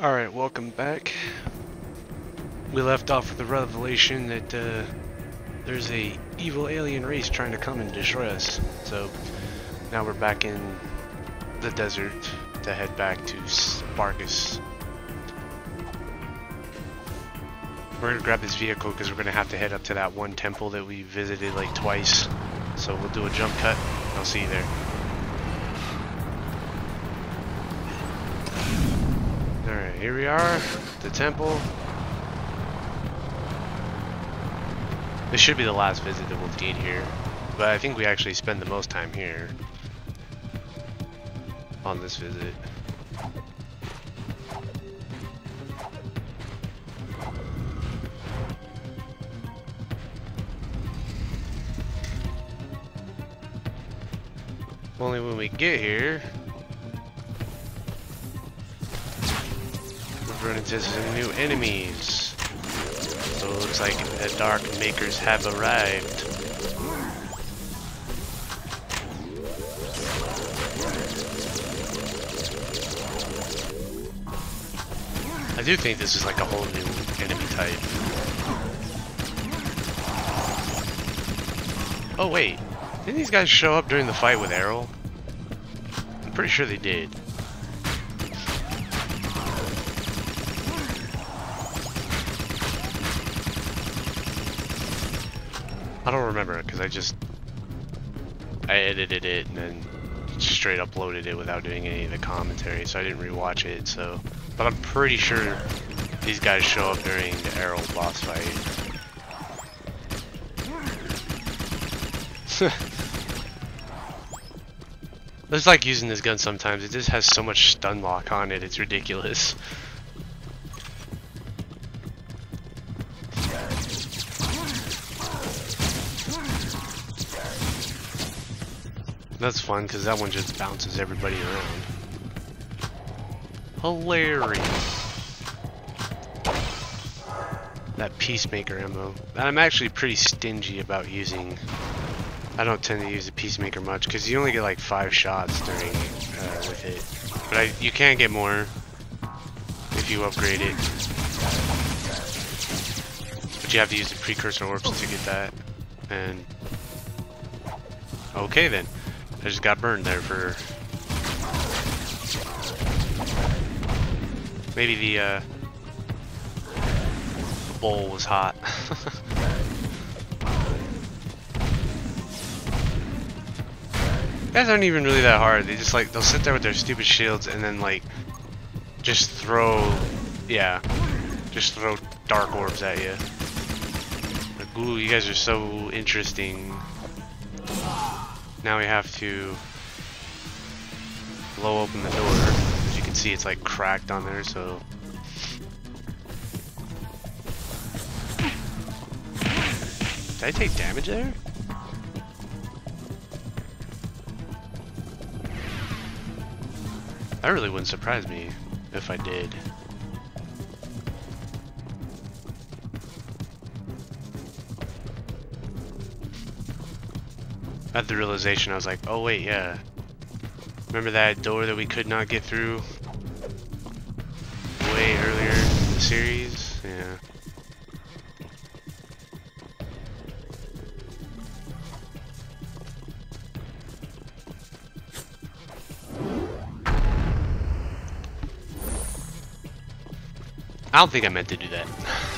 Alright, welcome back. We left off with the revelation that uh, there's a evil alien race trying to come and destroy us. So now we're back in the desert to head back to Spargus. We're gonna grab this vehicle because we're gonna have to head up to that one temple that we visited like twice. So we'll do a jump cut. I'll see you there. Here we are, the temple. This should be the last visit that we'll need here, but I think we actually spend the most time here on this visit. Only when we get here, we've run into some new enemies. So it looks like the Dark Makers have arrived. I do think this is like a whole new enemy type. Oh wait, didn't these guys show up during the fight with Errol? I'm pretty sure they did. I don't remember because I just I edited it and then straight uploaded it without doing any of the commentary, so I didn't rewatch it. So, but I'm pretty sure these guys show up during the Errol boss fight. It's like using this gun sometimes. It just has so much stun lock on it. It's ridiculous. That's fun because that one just bounces everybody around. Hilarious. That Peacemaker ammo. I'm actually pretty stingy about using I don't tend to use the Peacemaker much because you only get like five shots during uh, with it. But I, you can get more if you upgrade it. But you have to use the precursor orbs to get that. And okay then, I just got burned there for maybe the uh, the bowl was hot. Guys aren't even really that hard. They just like they'll sit there with their stupid shields and then like just throw, yeah, just throw dark orbs at you. Like, ooh, you guys are so interesting. Now we have to blow open the door. As you can see, it's like cracked on there, so. Did I take damage there? That really wouldn't surprise me if I did. Had the realization, I was like, oh wait, yeah. Remember that door that we could not get through way earlier in the series? Yeah. I don't think I meant to do that.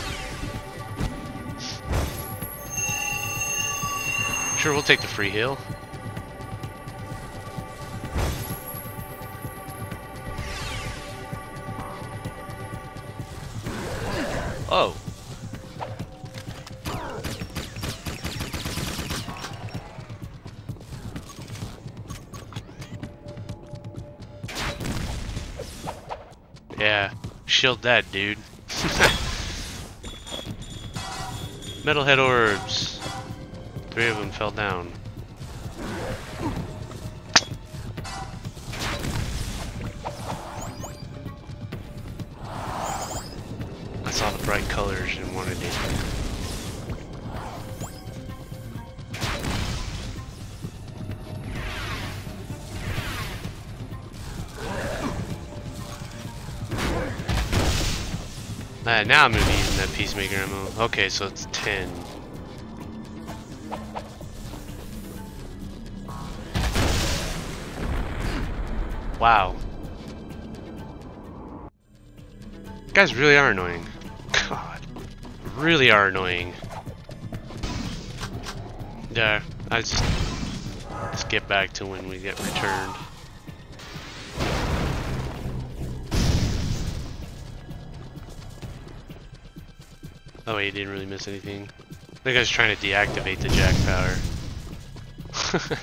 Sure, we'll take the free heal. Oh. Yeah, shield that, dude. Metalhead orbs. Three of them fell down. I saw the bright colors and wanted it. Uh, now I'm gonna be using that peacemaker ammo. Okay, so it's 10. Wow. guys really are annoying. God. Really are annoying. Yeah, I just let's get back to when we get returned. Oh wait, he didn't really miss anything. I think I was trying to deactivate the Jak power.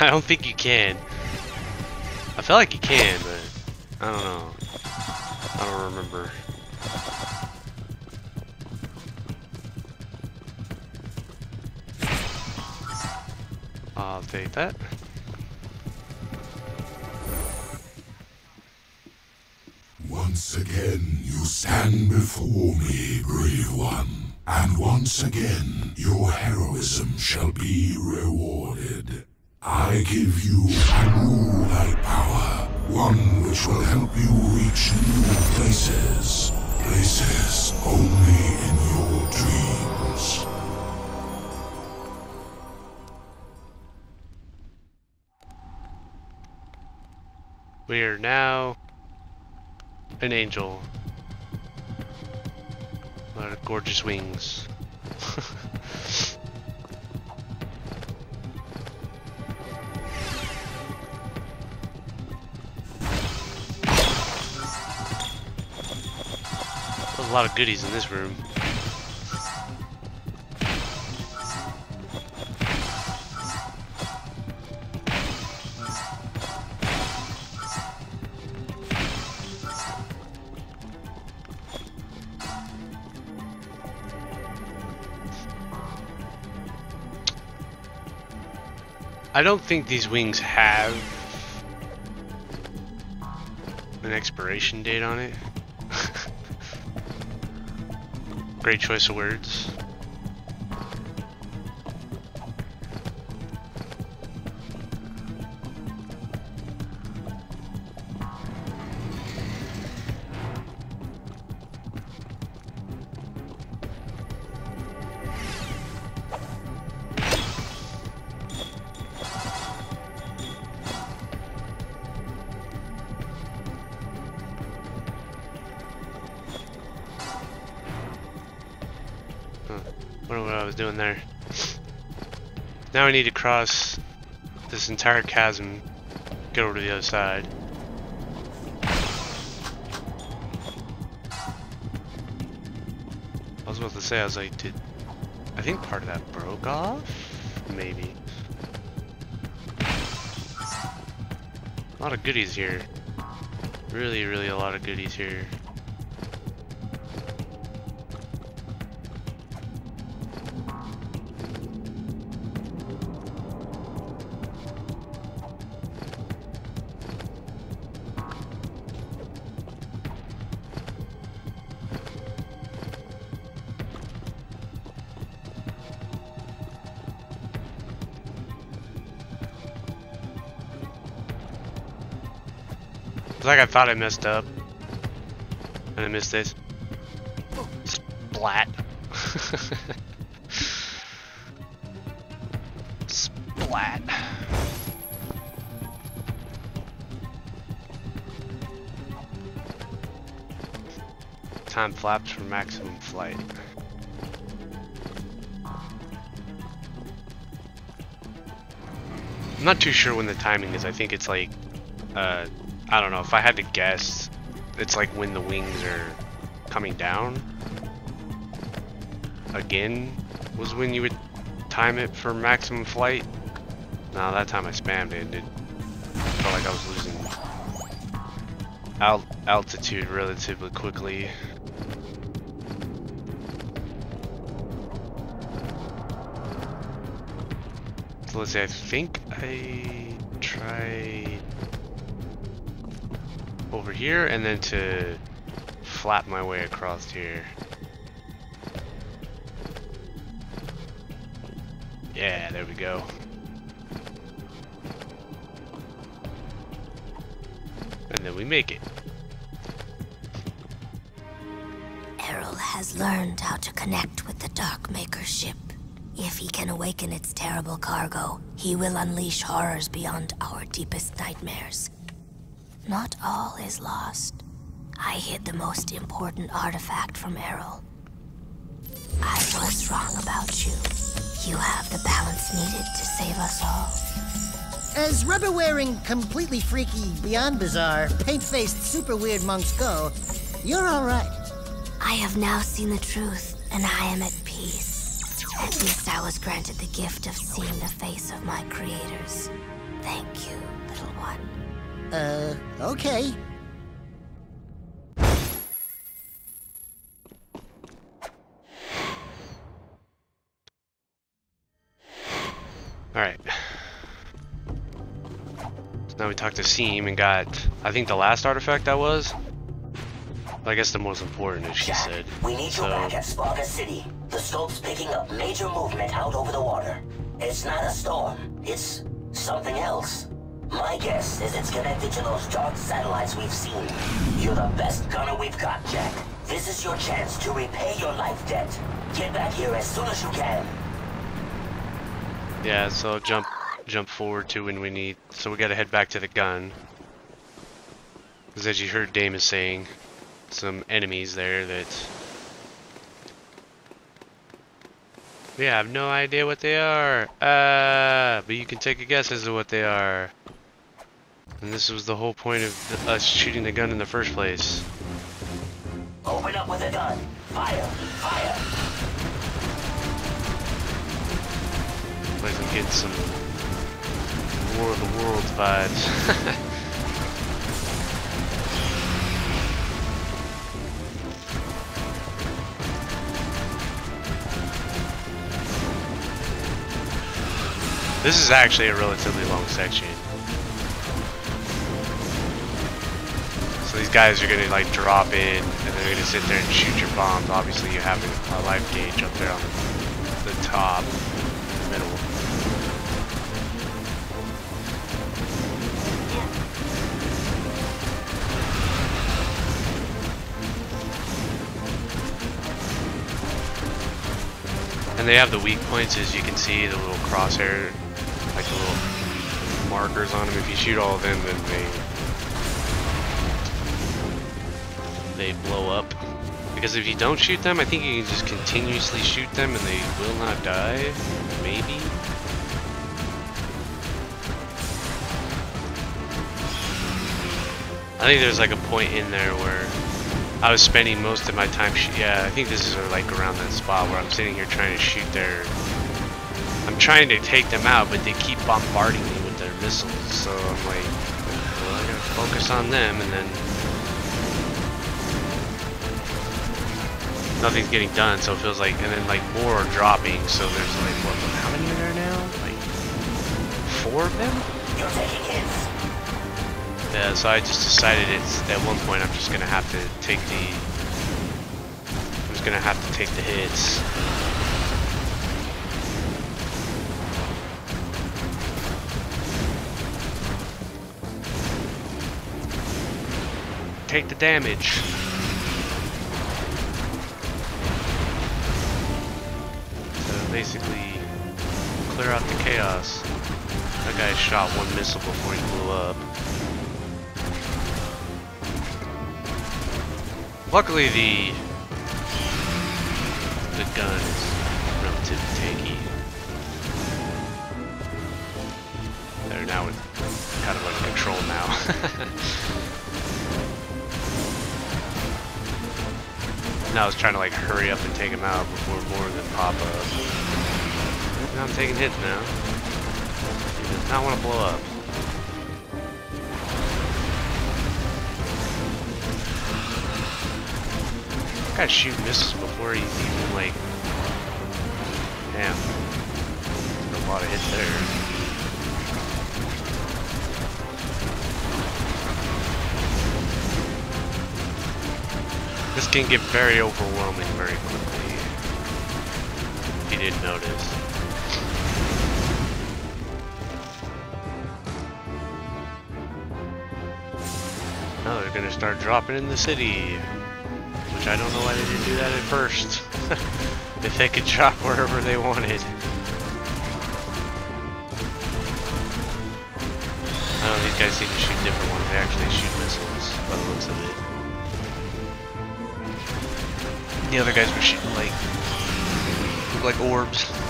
I don't think you can. I feel like you can, but I don't know. I don't remember. I'll take that. Once again you stand before me, brave one. And once again your heroism shall be rewarded. I give you a new light power, one which will help you reach new places. Places only in your dreams. We are now an angel. A gorgeous wings. lot of goodies in this room. I don't think these wings have an expiration date on it. Great choice of words. What I was doing there. Now I need to cross this entire chasm, get over to the other side. I was about to say, I was like, did I think part of that broke off? Maybe. A lot of goodies here. Really, really a lot of goodies here. Like I thought I messed up. And I missed this. Splat. Splat. Time flaps for maximum flight. I'm not too sure when the timing is. I think it's like, uh, I don't know. If I had to guess, it's like when the wings are coming down. Again, was when you would time it for maximum flight. No, that time I spammed it. It felt like I was losing alt altitude relatively quickly. So let's see, I think I tried over here and then to flap my way across here. Yeah, there we go. And then we make it. Errol has learned how to connect with the Darkmaker ship. If he can awaken its terrible cargo, he will unleash horrors beyond our deepest nightmares. Not all is lost. I hid the most important artifact from Errol. I was wrong about you. You have the balance needed to save us all. As rubber-wearing, completely freaky, beyond bizarre, paint-faced, super weird monks go, you're all right. I have now seen the truth, and I am at peace. At least I was granted the gift of seeing the face of my creators. Thank you, little one. Uh, okay. Alright. So now we talked to Seem and got, I think the last artifact that was? I guess the most important, as she Jak, said. we need so, you back at Spargus City. The scope's picking up major movement out over the water. It's not a storm. It's something else. My guess is it's connected to those dark satellites we've seen. You're the best gunner we've got, Jak. This is your chance to repay your life debt. Get back here as soon as you can. Yeah, so jump jump forward to when we need. So we gotta head back to the gun. Because as you heard Damas saying, some enemies there that we have no idea what they are. Uh, but you can take a guess as to what they are. And this was the whole point of the, us shooting the gun in the first place. Open up with a gun. Fire! Fire! Like I'm getting some War of the Worlds vibes. This is actually a relatively long section. Guys are gonna like drop in and they're gonna sit there and shoot your bombs. Obviously you have a, life gauge up there on the, the top, middle. And they have the weak points as you can see, the little crosshair, like the little markers on them. If you shoot all of them, then they they blow up. Because if you don't shoot them, I think you can just continuously shoot them and they will not die. Maybe. I think there's like a point in there where I was spending most of my time. Yeah, I think this is uh, like around that spot where I'm sitting here trying to shoot their. I'm trying to take them out, but they keep bombarding me with their missiles. So I'm like, well, I gotta focus on them, and then nothing's getting done. So it feels like, and then like more are dropping. So there's like, what? How many are there now? Like four of them? You're taking hits. Yeah, so I just decided it's at one point I'm just gonna have to take the I'm just gonna have to take the hits. Take the damage. Basically clear out the chaos. That guy shot one missile before he blew up. Luckily, the the gun is relatively tanky. They're now in kind of under control now. now I was trying to like hurry up and take him out before more of them pop up. I'm taking hits now. He does not want to blow up. I Gotta shoot missiles before he's even like. Damn. A lot of hits there. This can get very overwhelming very quickly. If you didn't notice. They're gonna start dropping in the city. Which which I don't know why they didn't do that at first. if they could drop wherever they wanted. Oh, these guys seem to shoot different ones. They actually shoot missiles, by the looks of it. The other guys were shooting like, like orbs.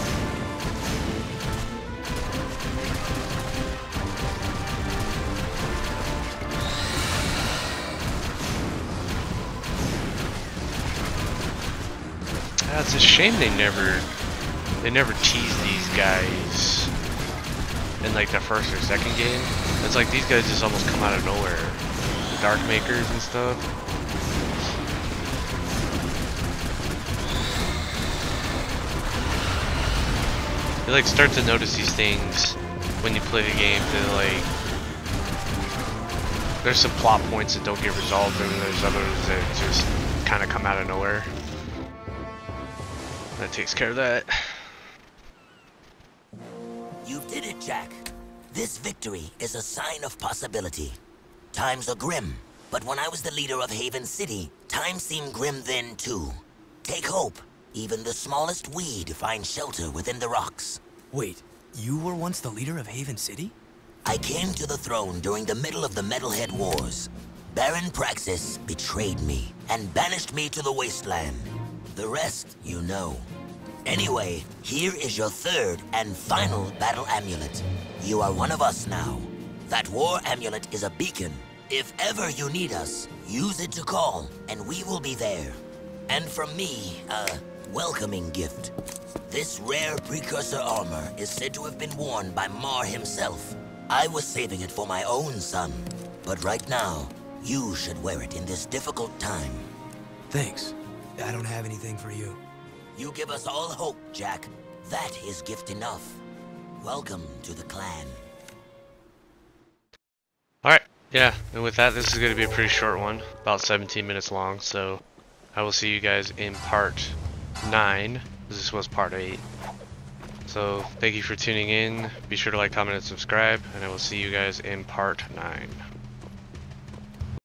Yeah, it's a shame they never, they never teased these guys in like the first or second game. It's like these guys just almost come out of nowhere. The Dark Makers and stuff. You like start to notice these things when you play the game that like there's some plot points that don't get resolved and there's others that just kind of come out of nowhere. That takes care of that. You did it, Jak. This victory is a sign of possibility. Times are grim, but when I was the leader of Haven City, times seemed grim then too. Take hope. Even the smallest weed finds shelter within the rocks. Wait, you were once the leader of Haven City? I came to the throne during the middle of the Metalhead Wars. Baron Praxis betrayed me and banished me to the wasteland. The rest, you know. Anyway, here is your third and final battle amulet. You are one of us now. That war amulet is a beacon. If ever you need us, use it to call, and we will be there. And from me, a welcoming gift. This rare precursor armor is said to have been worn by Mar himself. I was saving it for my own son. But right now, you should wear it in this difficult time. Thanks. I don't have anything for you. You give us all hope, Jak. That is gift enough. Welcome to the clan. Alright, yeah, and with that, this is going to be a pretty short one, about 17 minutes long, so I will see you guys in part 9. This was part 8. So, thank you for tuning in. Be sure to like, comment, and subscribe, and I will see you guys in part 9.